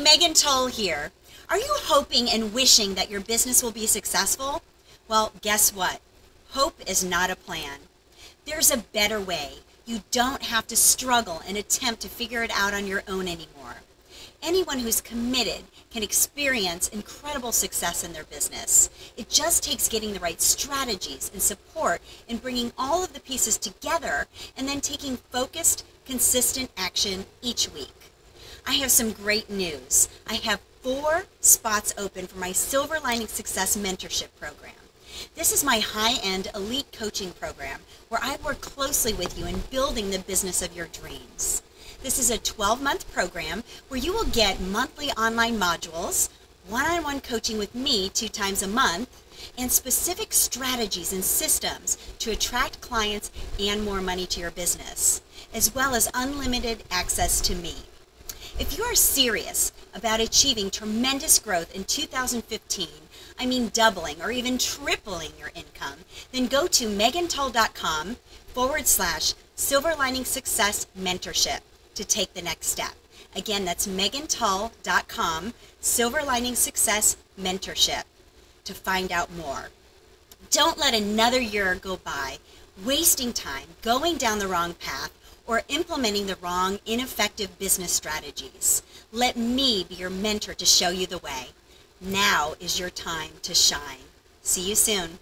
Megan Tull here. Are you hoping and wishing that your business will be successful? Well, guess what? Hope is not a plan. There's a better way. You don't have to struggle and attempt to figure it out on your own anymore. Anyone who's committed can experience incredible success in their business. It just takes getting the right strategies and support and bringing all of the pieces together and then taking focused, consistent action each week. I have some great news. I have four spots open for my Silver Lining Success Mentorship Program. This is my high-end elite coaching program where I work closely with you in building the business of your dreams. This is a 12-month program where you will get monthly online modules, one-on-one coaching with me two times a month, and specific strategies and systems to attract clients and more money to your business, as well as unlimited access to me. If you are serious about achieving tremendous growth in 2015, I mean doubling or even tripling your income, then go to megantull.com forward slash silver success mentorship to take the next step. Again, that's megantull.com silver lining success mentorship to find out more. Don't let another year go by wasting time going down the wrong path or implementing the wrong, ineffective business strategies. Let me be your mentor to show you the way. Now is your time to shine. See you soon.